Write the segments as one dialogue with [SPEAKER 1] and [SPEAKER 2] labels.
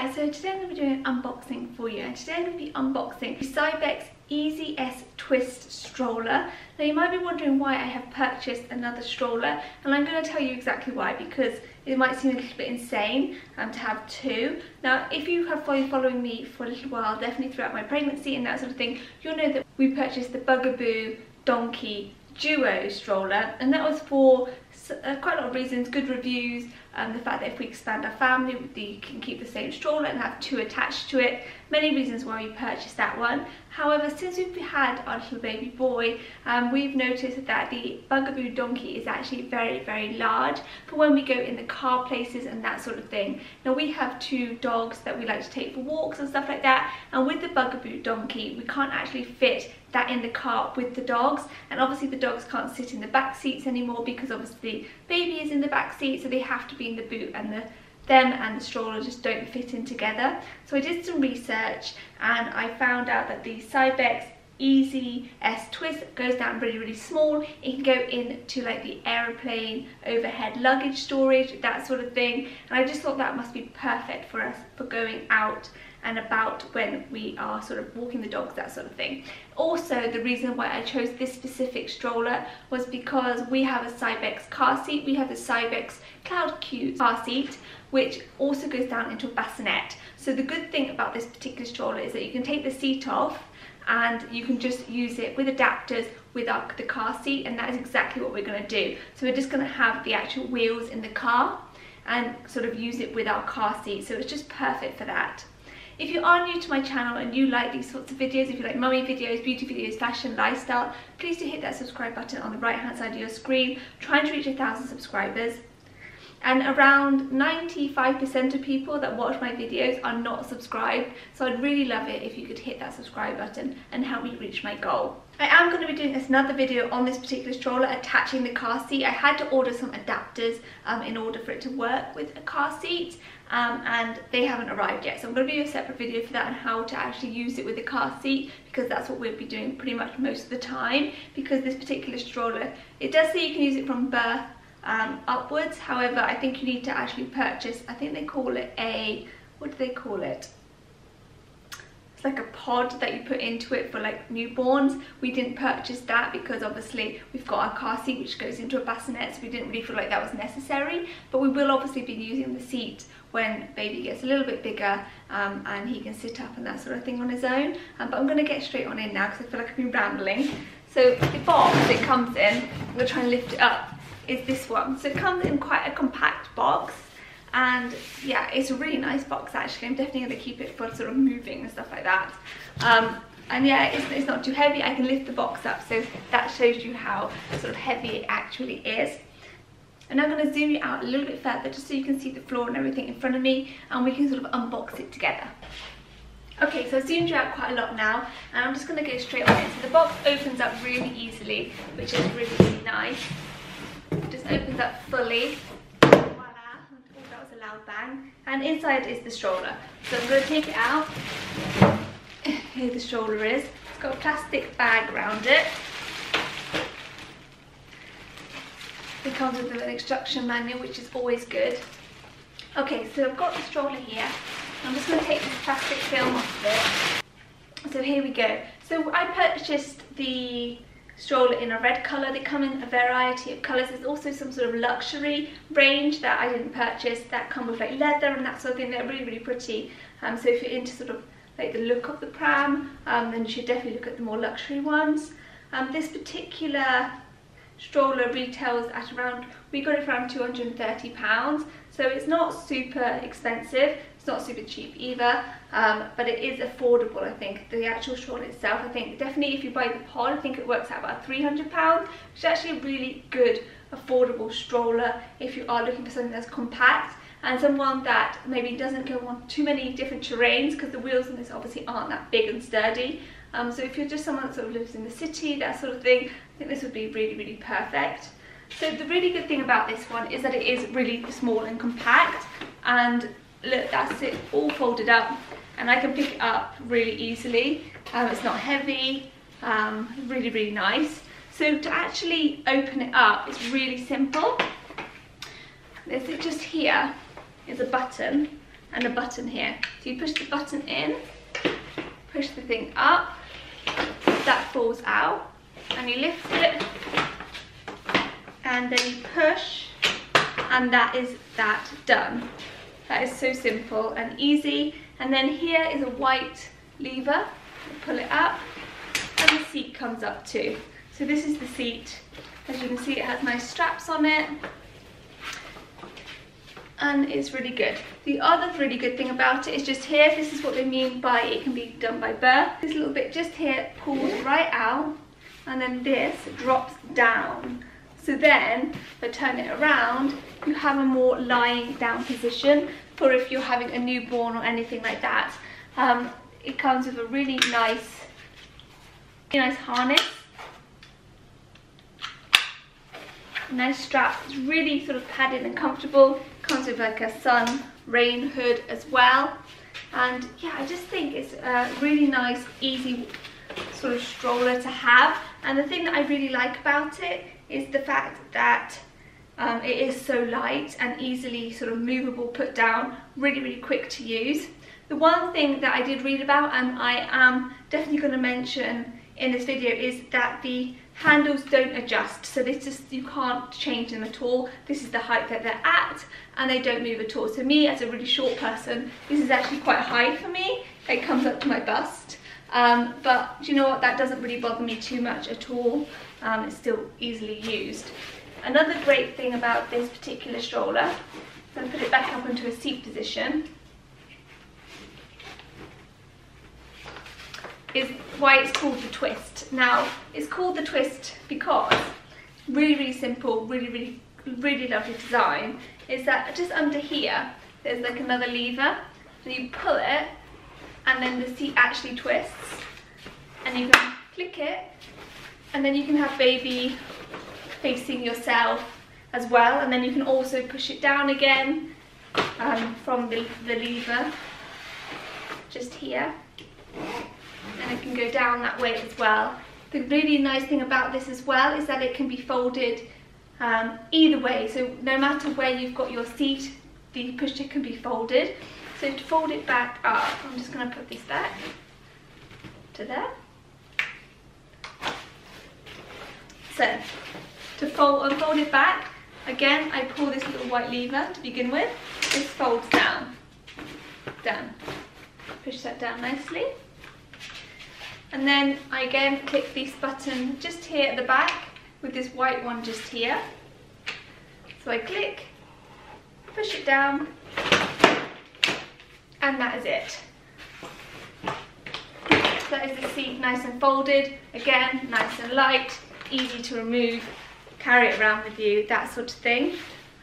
[SPEAKER 1] guys, so today I'm going to be doing an unboxing for you and today I'm going to be unboxing the Cybex Eezy S Twist stroller. Now you might be wondering why I have purchased another stroller and I'm going to tell you exactly why because it might seem a little bit insane um, to have two. Now if you have been following me for a little while, definitely throughout my pregnancy and that sort of thing, you'll know that we purchased the Bugaboo Donkey Duo stroller and that was for uh, quite a lot of reasons, good reviews, um, the fact that if we expand our family, we can keep the same stroller and have two attached to it. Many reasons why we purchased that one. However, since we've had our little baby boy, um, we've noticed that the Bugaboo Donkey is actually very, very large for when we go in the car places and that sort of thing. Now we have two dogs that we like to take for walks and stuff like that, and with the Bugaboo Donkey, we can't actually fit that in the car with the dogs and obviously the dogs can't sit in the back seats anymore because obviously the baby is in the back seat so they have to be in the boot and the them and the stroller just don't fit in together. So I did some research and I found out that the Cybex Eezy S Twist goes down really, really small. It can go into like the aeroplane, overhead luggage storage, that sort of thing. And I just thought that must be perfect for us for going out and about when we are sort of walking the dogs, that sort of thing. Also, the reason why I chose this specific stroller was because we have a Cybex car seat. We have the Cybex Cloud Q car seat, which also goes down into a bassinet. So the good thing about this particular stroller is that you can take the seat off and you can just use it with adapters with our, the car seat and that is exactly what we're going to do. So we're just going to have the actual wheels in the car and sort of use it with our car seat so it's just perfect for that. If you are new to my channel and you like these sorts of videos, if you like mummy videos, beauty videos, fashion, lifestyle, please do hit that subscribe button on the right hand side of your screen, trying to reach a thousand subscribers. And around 95% of people that watch my videos are not subscribed, so I'd really love it if you could hit that subscribe button and help me reach my goal. I am going to be doing another video on this particular stroller attaching the car seat. I had to order some adapters um, in order for it to work with a car seat um, and they haven't arrived yet. So I'm going to do a separate video for that and how to actually use it with the car seat because that's what we'll be doing pretty much most of the time because this particular stroller, it does say you can use it from birth um, upwards. However, I think you need to actually purchase, I think they call it a, what do they call it? It's like a pod that you put into it for like newborns. We didn't purchase that because obviously we've got our car seat which goes into a bassinet so we didn't really feel like that was necessary. But we will obviously be using the seat when baby gets a little bit bigger um, and he can sit up and that sort of thing on his own. Um, but I'm going to get straight on in now because I feel like I've been rambling. So the box it comes in I'm going to try and lift it up is this one. So it comes in quite a compact box and yeah it's a really nice box actually i'm definitely going to keep it for sort of moving and stuff like that um, and yeah it's, it's not too heavy i can lift the box up so that shows you how sort of heavy it actually is and I'm going to zoom you out a little bit further just so you can see the floor and everything in front of me and we can sort of unbox it together. Okay, so I've zoomed you out quite a lot now and I'm just going to go straight on it. So the box opens up really easily, which is really, really nice. It just opens up fully loud bang. And inside is the stroller. So I'm going to take it out. Here the stroller is. It's got a plastic bag around it. It comes with an instruction manual, which is always good. Okay, so I've got the stroller here. I'm just going to take this plastic film off of it. So here we go. So I purchased the stroller in a red colour. They come in a variety of colours. There's also some sort of luxury range that I didn't purchase that come with like leather and that sort of thing. They're really, really pretty. Um, so if you're into sort of like the look of the pram, um, then you should definitely look at the more luxury ones. Um, this particular stroller retails at around, we got it for around £230. So it's not super expensive it's not super cheap either, um, but it is affordable, I think. The actual stroller itself, I think, definitely if you buy the pod, I think it works out about £300, which is actually a really good, affordable stroller if you are looking for something that's compact and someone that maybe doesn't go on too many different terrains because the wheels on this obviously aren't that big and sturdy. Um, so if you're just someone that sort of lives in the city, that sort of thing, I think this would be really, really perfect. So the really good thing about this one is that it is really small and compact. And look that's it all folded up. And I can pick it up really easily. Um, it's not heavy um, really really nice. So to actually open it up it's really simple. There's it just here is a button and a button here. So you push the button in, push the thing up, that falls out, and you lift it, and then you push, and that is that done. That is so simple and easy. And then here is a white lever, pull it up, and the seat comes up too. So this is the seat. As you can see, it has nice straps on it, and it's really good. The other really good thing about it is just here, this is what they mean by it can be done by birth. This little bit just here pulls right out and then this drops down. So then, if I turn it around, you have a more lying down position for if you're having a newborn or anything like that. Um, it comes with a really nice, really nice harness nice strap. It's really sort of padded and comfortable. Comes with like a sun rain hood as well. And yeah, I just think it's a really nice, easy sort of stroller to have. And the thing that I really like about it is the fact that um, it is so light and easily sort of movable, put down, really, really quick to use. The one thing that I did read about and I am definitely going to mention in this video is that the handles don't adjust. So this just you can't change them at all. This is the height that they're at and they don't move at all. So me as a really short person this is actually quite high for me. It comes up to my bust. Um, but you know what? That doesn't really bother me too much at all um, it's still easily used another great thing about this particular stroller to put it back up into a seat position is why it's called the twist. Now, it's called the twist because really, really simple, really, really, really lovely design is that just under here, there's like another lever. So you pull it and then the seat actually twists and you can click it and then you can have baby facing yourself as well and then you can also push it down again um, from the, the lever just here and it can go down that way as well. The really nice thing about this as well is that it can be folded um, either way. So no matter where you've got your seat, the pushchair can be folded. So to fold it back up, I'm just going to put this back to there. So to fold, unfold it back, again I pull this little white lever to begin with. This folds down, down. Push that down nicely. And then I again click this button just here at the back with this white one just here. So I click, push it down, and that is it. That is the seat nice and folded, again, nice and light, easy to remove, carry it around with you, that sort of thing.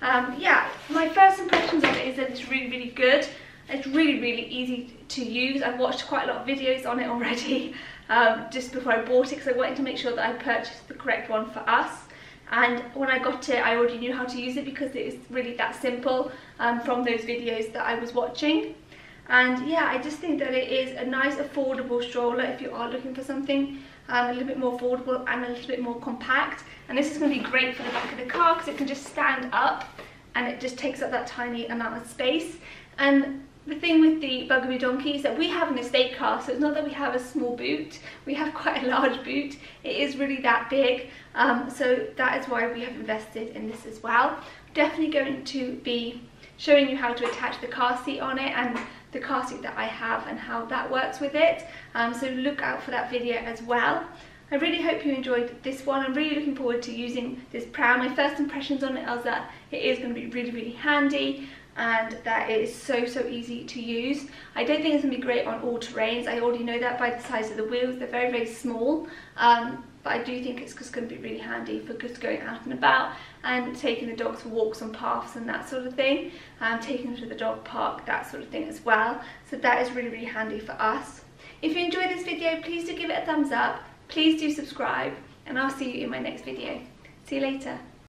[SPEAKER 1] Um, yeah, my first impressions of it is that it's really, really good. It's really, really easy to use. I've watched quite a lot of videos on it already um, just before I bought it because I wanted to make sure that I purchased the correct one for us. And when I got it, I already knew how to use it because it is really that simple um, from those videos that I was watching. And yeah, I just think that it is a nice affordable stroller if you are looking for something um, a little bit more affordable and a little bit more compact. And this is going to be great for the back of the car because it can just stand up and it just takes up that tiny amount of space. And the thing with the Bugaboo Donkey is that we have an estate car, so it's not that we have a small boot, we have quite a large boot. It is really that big, um, so that is why we have invested in this as well. Definitely going to be showing you how to attach the car seat on it and the car seat that I have and how that works with it. Um, so look out for that video as well. I really hope you enjoyed this one. I'm really looking forward to using this pram. My first impressions on it are that it is going to be really, really handy and that it is so so easy to use. I don't think it's going to be great on all terrains, I already know that by the size of the wheels, they're very very small um, but I do think it's just going to be really handy for just going out and about and taking the dogs for walks on paths and that sort of thing, um, taking them to the dog park, that sort of thing as well. So that is really really handy for us. If you enjoyed this video please do give it a thumbs up, please do subscribe and I'll see you in my next video. See you later.